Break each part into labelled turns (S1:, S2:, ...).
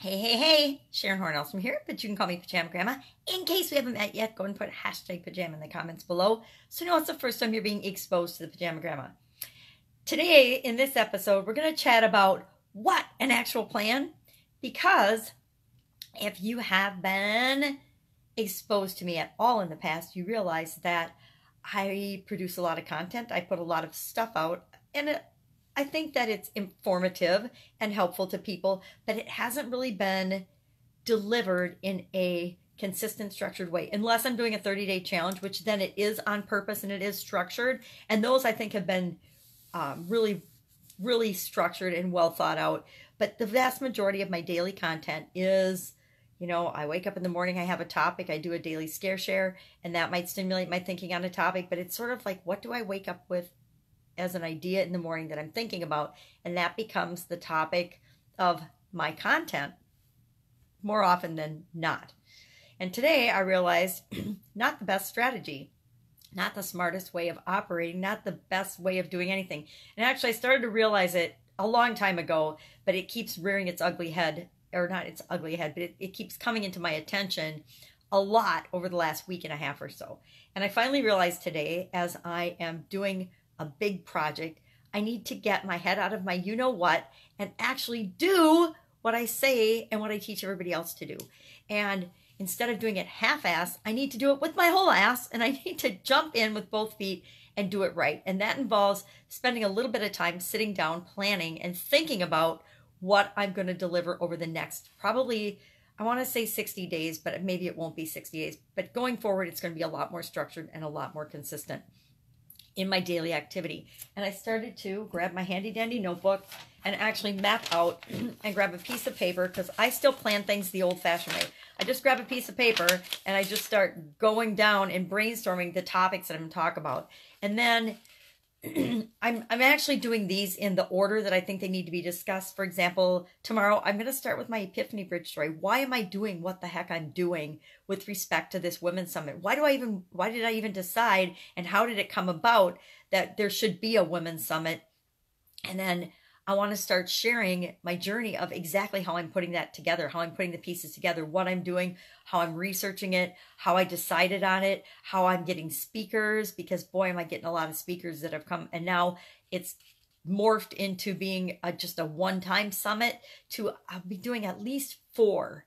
S1: Hey, hey, hey, Sharon Horne-Ellstrom here, but you can call me Pajama Grandma. In case we haven't met yet, go and put hashtag pajama in the comments below so you know it's the first time you're being exposed to the Pajama Grandma. Today, in this episode, we're going to chat about what an actual plan, because if you have been exposed to me at all in the past, you realize that I produce a lot of content, I put a lot of stuff out, and it I think that it's informative and helpful to people, but it hasn't really been delivered in a consistent, structured way, unless I'm doing a 30 day challenge, which then it is on purpose and it is structured. And those I think have been um, really, really structured and well thought out. But the vast majority of my daily content is you know, I wake up in the morning, I have a topic, I do a daily scare share, and that might stimulate my thinking on a topic, but it's sort of like, what do I wake up with as an idea in the morning that I'm thinking about, and that becomes the topic of my content more often than not. And today I realized not the best strategy, not the smartest way of operating, not the best way of doing anything. And actually, I started to realize it a long time ago, but it keeps rearing its ugly head, or not its ugly head, but it, it keeps coming into my attention a lot over the last week and a half or so. And I finally realized today, as I am doing a big project, I need to get my head out of my you know what and actually do what I say and what I teach everybody else to do. And instead of doing it half ass, I need to do it with my whole ass and I need to jump in with both feet and do it right. And that involves spending a little bit of time sitting down, planning, and thinking about what I'm going to deliver over the next probably, I want to say 60 days, but maybe it won't be 60 days. But going forward, it's going to be a lot more structured and a lot more consistent in my daily activity. And I started to grab my handy dandy notebook and actually map out and grab a piece of paper because I still plan things the old fashioned way. I just grab a piece of paper and I just start going down and brainstorming the topics that I'm going to talk about. And then I'm I'm actually doing these in the order that I think they need to be discussed. For example, tomorrow I'm going to start with my Epiphany Bridge story. Why am I doing what the heck I'm doing with respect to this women's summit? Why do I even why did I even decide and how did it come about that there should be a women's summit? And then I want to start sharing my journey of exactly how I'm putting that together, how I'm putting the pieces together, what I'm doing, how I'm researching it, how I decided on it, how I'm getting speakers, because boy, am I getting a lot of speakers that have come. And now it's morphed into being a, just a one time summit to I'll be doing at least four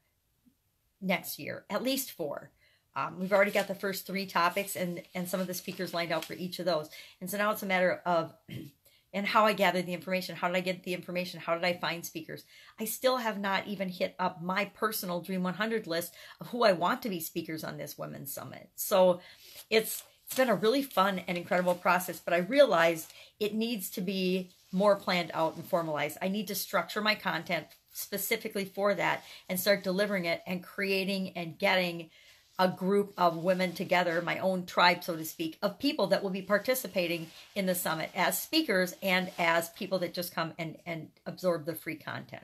S1: next year, at least four. Um, we've already got the first three topics and, and some of the speakers lined out for each of those. And so now it's a matter of and how I gathered the information. How did I get the information? How did I find speakers? I still have not even hit up my personal Dream 100 list of who I want to be speakers on this Women's Summit. So it's it's been a really fun and incredible process, but I realized it needs to be more planned out and formalized. I need to structure my content specifically for that and start delivering it and creating and getting a group of women together, my own tribe, so to speak, of people that will be participating in the summit as speakers and as people that just come and, and absorb the free content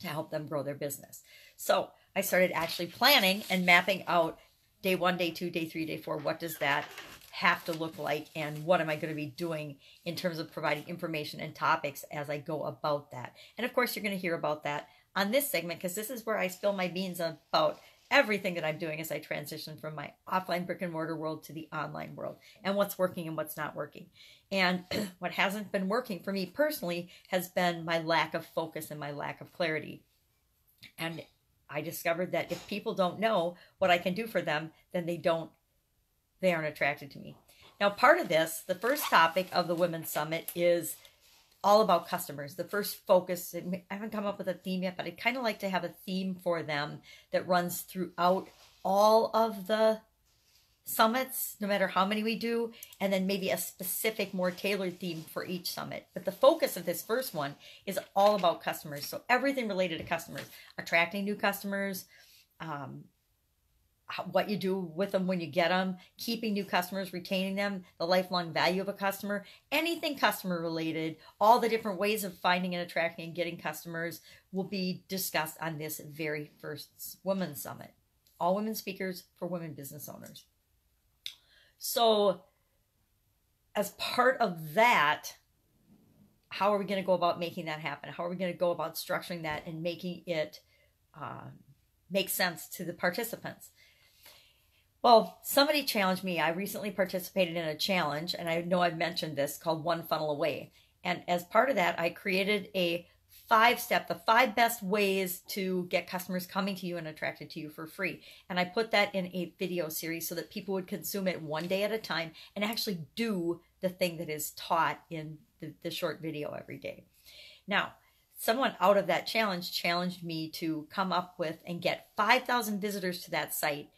S1: to help them grow their business. So I started actually planning and mapping out day one, day two, day three, day four. What does that have to look like? And what am I going to be doing in terms of providing information and topics as I go about that? And of course, you're going to hear about that on this segment because this is where I spill my beans about everything that I'm doing as I transition from my offline brick and mortar world to the online world and what's working and what's not working. And what hasn't been working for me personally has been my lack of focus and my lack of clarity. And I discovered that if people don't know what I can do for them, then they don't, they aren't attracted to me. Now, part of this, the first topic of the Women's Summit is all about customers. The first focus, I haven't come up with a theme yet, but I'd kind of like to have a theme for them that runs throughout all of the summits, no matter how many we do, and then maybe a specific, more tailored theme for each summit. But the focus of this first one is all about customers. So everything related to customers, attracting new customers, um, what you do with them when you get them, keeping new customers, retaining them, the lifelong value of a customer, anything customer related, all the different ways of finding and attracting and getting customers will be discussed on this very first Women's Summit. All women speakers for women business owners. So, as part of that, how are we going to go about making that happen? How are we going to go about structuring that and making it uh, make sense to the participants. Well, somebody challenged me. I recently participated in a challenge, and I know I've mentioned this called One Funnel Away. And as part of that, I created a five step, the five best ways to get customers coming to you and attracted to you for free. And I put that in a video series so that people would consume it one day at a time and actually do the thing that is taught in the, the short video every day. Now, someone out of that challenge challenged me to come up with and get 5,000 visitors to that site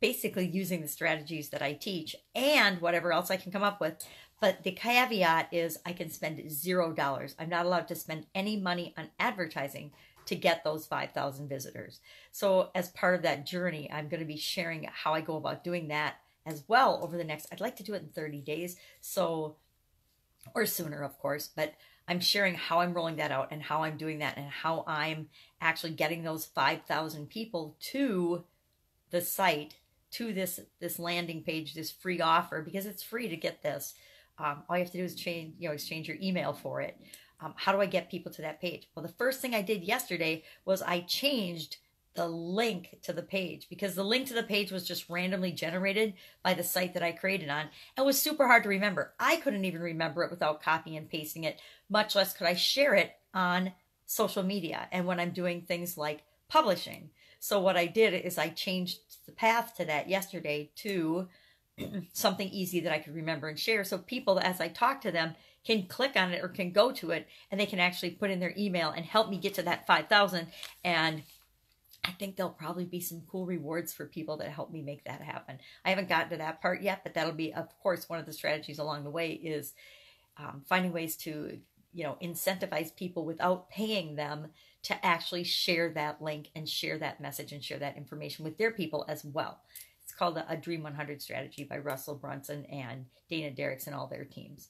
S1: basically using the strategies that I teach and whatever else I can come up with. But the caveat is I can spend zero dollars. I'm not allowed to spend any money on advertising to get those 5,000 visitors. So, as part of that journey, I'm going to be sharing how I go about doing that as well over the next, I'd like to do it in 30 days. So, or sooner, of course, but I'm sharing how I'm rolling that out and how I'm doing that and how I'm actually getting those 5,000 people to the site to this this landing page, this free offer, because it's free to get this. Um, all you have to do is change, you know, exchange your email for it. Um, how do I get people to that page? Well, the first thing I did yesterday was I changed the link to the page because the link to the page was just randomly generated by the site that I created on and was super hard to remember. I couldn't even remember it without copying and pasting it, much less could I share it on social media and when I'm doing things like publishing. So what I did is I changed the path to that yesterday to something easy that I could remember and share. So people, as I talk to them, can click on it or can go to it and they can actually put in their email and help me get to that 5,000. And I think there'll probably be some cool rewards for people that help me make that happen. I haven't gotten to that part yet, but that'll be, of course, one of the strategies along the way is um, finding ways to, you know, incentivize people without paying them to actually share that link and share that message and share that information with their people as well. It's called a, Dream 100 strategy by Russell Brunson and Dana Derricks and all their teams.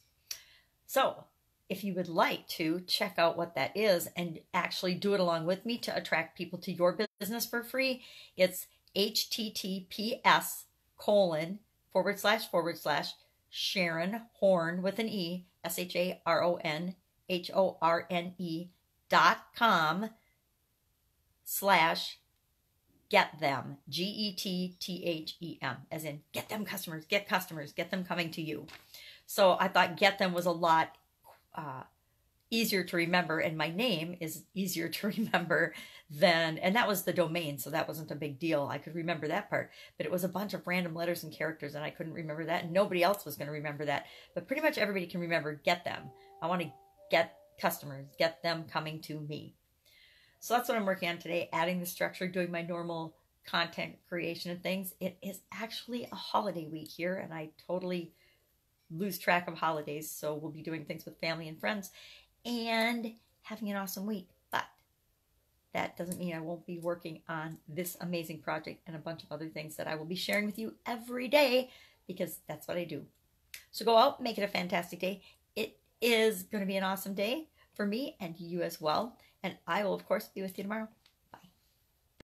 S1: So, if you would like to check out what that is and actually do it along with me to attract people to your business for free, it's https colon forward slash forward slash Sharon Horn with an E, S H A R O N H O R N E dot com slash get them. G E T T H E M as in get them customers get customers get them coming to you. So I thought get them was a lot uh, easier to remember and my name is easier to remember than and that was the domain so that wasn't a big deal. I could remember that part but it was a bunch of random letters and characters and I couldn't remember that and nobody else was going to remember that. But pretty much everybody can remember get them. I want to get customers, get them coming to me. So that's what I'm working on today, adding the structure, doing my normal content creation and things. It is actually a holiday week here, and I totally lose track of holidays. So we'll be doing things with family and friends and having an awesome week. But that doesn't mean I won't be working on this amazing project and a bunch of other things that I will be sharing with you every day because that's what I do. So go out, make it a fantastic day. Is going to be an awesome day for me and you as well. And I will, of course, be with you tomorrow.